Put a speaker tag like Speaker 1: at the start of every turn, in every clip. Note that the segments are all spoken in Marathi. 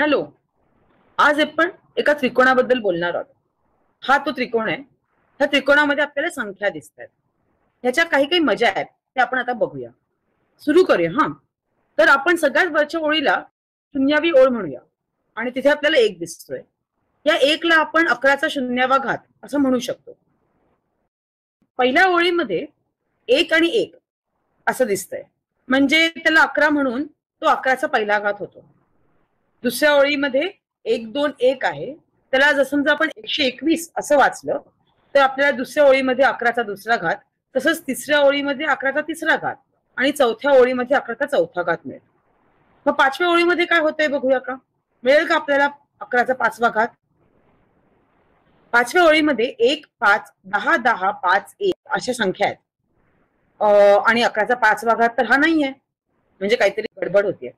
Speaker 1: हॅलो आज आपण एका त्रिकोणाबद्दल बोलणार आहोत. हा तो त्रिकोण आहे. ह्या त्रिकोणामध्ये आपल्याला संख्या दिसत आहेत ह्याच्या काही काही मजा आहेत ते आपण आता बघूया. सुरू करूया हा. तर आपण सगळ्यात वरच्या ओळीला शून्यावी ओळ म्हणूया. आणि तिथे आपल्याला एक दिसतोय. या एकला आपण अकराचा शून्यावा घात असं म्हणू शकतो. पहिल्या ओळीमध्ये एक आणि एक असं दिसतंय. म्हणजे त्याला अकरा म्हणून तो अकराचा पहिला घात होतो. दुसऱ्या ओळीमध्ये एक दोन एक आहे. त्याला जर समजा आपण एकशे एकवीस असं वाचलं तर आपल्याला दुसऱ्या ओळीमध्ये अकराचा दुसरा घात तसंच तिसऱ्या ओळीमध्ये अकराचा तिसरा घात आणि चौथ्या ओळीमध्ये अकराचा चौथा घात मिळेल मग पाचव्या ओळीमध्ये काय होतंय बघूया का? मिळेल का आपल्याला अकराचा पाचवा घात? पाचव्या ओळीमध्ये एक पाच दहा दहा पाच एक अशा संख्या आहेत. आणि अकराचा पाचवा घात तर हा नाही आहे म्हणजे काहीतरी गडबड होतीये.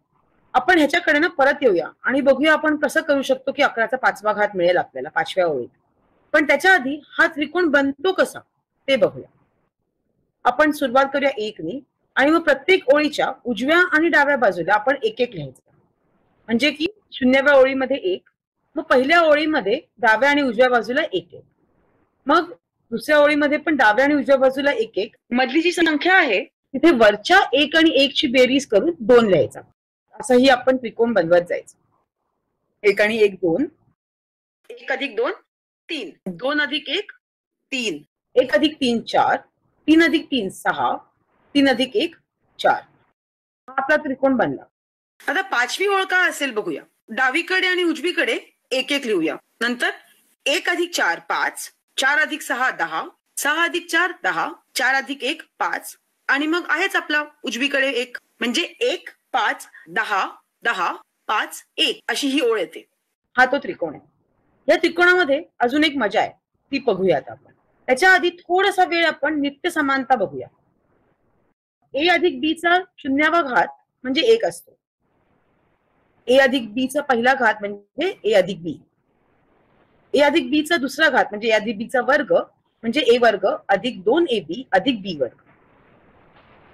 Speaker 1: आपण ह्याच्याकडे ना परत येऊया आणि बघूया आपण कसं करू शकतो की अकराचा पाचवा घात मिळेल आपल्याला पाचव्या ओळीत. पण त्याच्या आधी हा त्रिकोण बनतो कसा ते बघूया. आपण सुरुवात करूया एकनी आणि मग प्रत्येक ओळीच्या उजव्या आणि डाव्या बाजूला आपण एक एक लिहायचं. म्हणजे की शून्यव्या ओळीमध्ये एक मग पहिल्या ओळीमध्ये डाव्या आणि उजव्या बाजूला एक एक मग दुसऱ्या ओळीमध्ये पण डाव्या आणि उजव्या बाजूला एक एक मधली जी संख्या आहे तिथे वरच्या एक आणि एक ची बेरीज करून दोन लिहायचा. असंही आपण त्रिकोण बनवत जायचं. एक आणि एक दोन. एक अधिक दोन तीन. दोन अधिक एक तीन. एक अधिक तीन चार. तीन अधिक तीन सहा. तीन अधिक एक चार. आपला त्रिकोण बनला. आता पाचवी ओळ काय असेल बघूया. डावीकडे आणि उजवीकडे एक एक लिहूया. नंतर एक अधिक चार पाच. चार अधिक सहा दहा. सहा अधिक चार दहा. चार अधिक एक पाच. आणि मग आहेच आपला उजवीकडे एक. म्हणजे एक पाच दहा दहा पाच एक अशी ही ओळ येते. हा तो त्रिकोण आहे. या त्रिकोणामध्ये अजून एक मजा आहे. ती बघूयात आपण. त्याच्या आधी थोडासा वेळ आपण नित्य समानता बघूया. ए अधिक बी चा शून्यावा घात म्हणजे एक असतो. ए अधिक बी चा पहिला घात म्हणजे ए अधिक बी. ए अधिक बी चा दुसरा घात म्हणजे ए अधिक बी चा वर्ग म्हणजे ए वर्ग अधिक दोन ए बी अधिक बी वर्ग.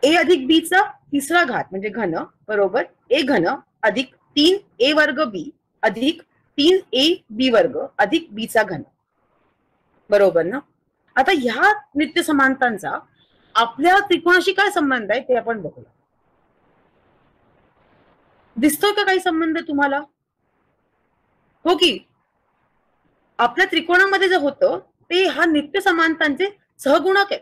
Speaker 1: ए अधिक बीचा तिसरा घात म्हणजे घन बरोबर? ए घन अधिक तीन ए वर्ग बी अधिक तीन ए बी वर्ग अधिक बी चा घन. बरोबर ना? आता ह्या नित्य समानतांचा आपल्या त्रिकोणाशी काय संबंध आहे ते आपण बघूया. दिसतोय का काही संबंध तुम्हाला? हो की? आपल्या त्रिकोणामध्ये जे होतं ते हा नित्य समानतांचे सहगुणक आहे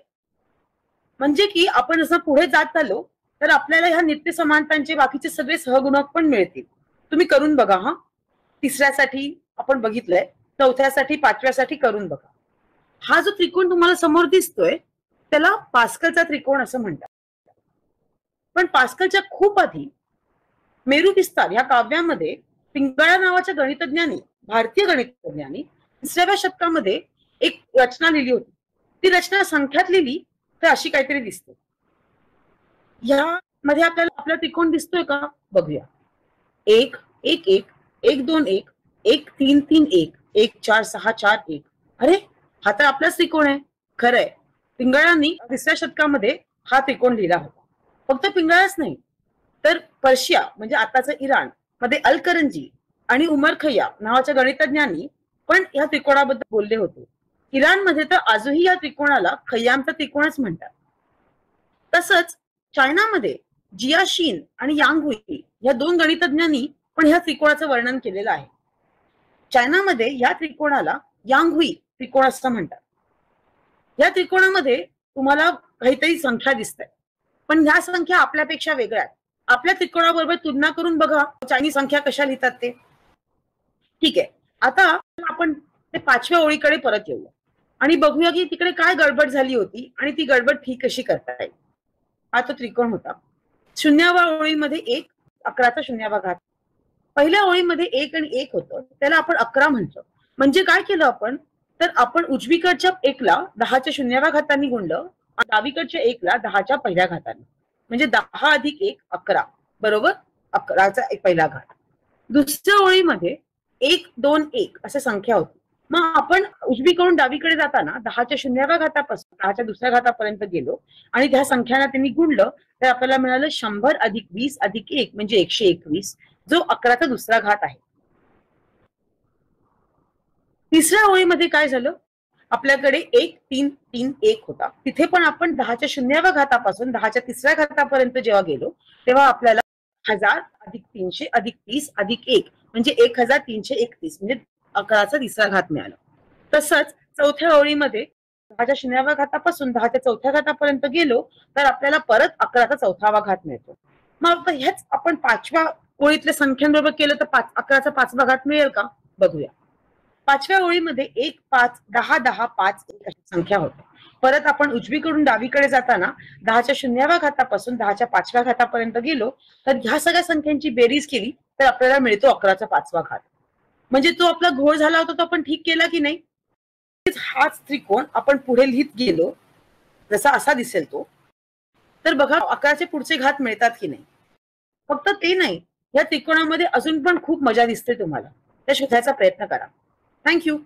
Speaker 1: म्हणजे की आपण जसं पुढे जात आलो तर आपल्याला ह्या नित्य समानतांचे बाकीचे सगळे सहगुणक पण मिळतील. तुम्ही करून बघा हा. तिसऱ्यासाठी आपण बघितलंय चौथ्यासाठी पाचव्यासाठी करून बघा. हा जो त्रिकोण तुम्हाला समोर दिसतोय त्याला पास्कलचा त्रिकोण असं म्हणतात. पण पास्कलच्या खूप आधी मेरू विस्तार या काव्यामध्ये पिंगळा नावाच्या गणितज्ञानी भारतीय गणितज्ञानी तिसऱ्याव्या शतकामध्ये एक रचना लिहिली होती. ती रचना संख्यात लिहिली तर अशी काहीतरी दिसते. यामध्ये आपल्याला आपला त्रिकोण दिसतोय का? बघूया. एक एक एक एक दोन एक एक तीन तीन एक एक चार सहा चार एक. अरे हा तर आपलाच त्रिकोण आहे. खरंय. पिंगळांनी तिसऱ्या शतकामध्ये हा त्रिकोण लिहिला होता. फक्त पिंगळाच नाही. तर पर्शिया म्हणजे आताचं इराणमध्ये अलकरंजी आणि उमर खय्या नावाच्या गणितज्ञांनी पण या त्रिकोणाबद्दल बोलले होते. इराणमध्ये तर आजही या त्रिकोणाला खय्यामचा त्रिकोणच म्हणतात. तसंच चायनामध्ये जिया शीन आणि यांग हुई या दोन गणितज्ञांनी पण ह्या त्रिकोणाचं वर्णन केलेलं आहे. चायनामध्ये या त्रिकोणाला यांग हुई त्रिकोण असं म्हणतात. या त्रिकोणामध्ये तुम्हाला काहीतरी संख्या दिसत आहे पण ह्या संख्या आपल्यापेक्षा वेगळ्या आहेत. आपल्या त्रिकोणाबरोबर तुलना करून बघा चायनी संख्या कशा लिहितात ते. ठीक आहे. आता आपण ते पाचव्या ओळीकडे परत येऊया. आणि बघूया की तिकडे काय गडबड झाली होती आणि ती गडबड ठीक कशी करता येईल. हा तो त्रिकोण होता. शून्यावा ओळीमध्ये एक अकराचा शून्यावा घात. पहिल्या ओळीमध्ये एक आणि एक होतं त्याला आपण अकरा म्हणतो. म्हणजे काय केलं आपण? तर आपण उजवीकडच्या एकला दहाच्या शून्याव्या घातांनी गुणलं आणि डावीकडच्या एकला दहाच्या पहिल्या घाताने. म्हणजे दहा अधिक एक अकरा. बरोबर? अकराचा एक पहिला घात. दुसऱ्या ओळीमध्ये एक दोन एक असं संख्या होती. मग आपण उजवीकडून डावीकडे जाताना दहाच्या शून्याव्या घातापासून दहाच्या दुसऱ्या घातापर्यंत गेलो आणि त्या संख्याना त्यांनी गुणलं तर आपल्याला मिळालं शंभर अधिक वीस अधिक एक म्हणजे एकशे एकवीस जो अकराचा दुसरा घात आहे. तिसऱ्या ओळीमध्ये काय झालं? आपल्याकडे एक तीन तीन एक होता. तिथे पण आपण दहाच्या शून्याव्या घातापासून दहाच्या तिसऱ्या घातापर्यंत जेव्हा गेलो तेव्हा आपल्याला हजार अधिक तीनशे अधिक तीस अधिक एक म्हणजे एक हजार तीनशे एकतीस म्हणजे अकराचा तिसरा घात मिळाला. तसंच चौथ्या ओळीमध्ये दहाच्या शून्याव्या घातापासून दहाच्या चौथ्या घातापर्यंत गेलो तर आपल्याला परत अकराचा चौथावा घात मिळतो. मग हेच ह्याच आपण पाचव्या ओळीतल्या संख्यांबरोबर केलं तर पाच अकराचा पाचवा घात मिळेल का? बघूया. पाचव्या ओळीमध्ये एक पाच दहा दहा पाच एक अशी संख्या होते. परत आपण उजवीकडून डावीकडे जाताना दहाच्या शून्याव्या घातापासून दहाच्या पाचव्या घातापर्यंत गेलो तर ह्या सगळ्या संख्यांची बेरीज केली तर आपल्याला मिळतो अकराचा पाचवा घात. म्हणजे तो आपला घोळ झाला होता तो आपण ठीक केला की नाही? हाच त्रिकोण आपण पुढे लिहित गेलो जसा असा दिसेल तो. तर बघा अकराचे पुढचे घात मिळतात की नाही? फक्त ते नाही या त्रिकोणामध्ये अजून पण खूप मजा दिसते तुम्हाला. त्या शोधायचा प्रयत्न करा. थँक्यू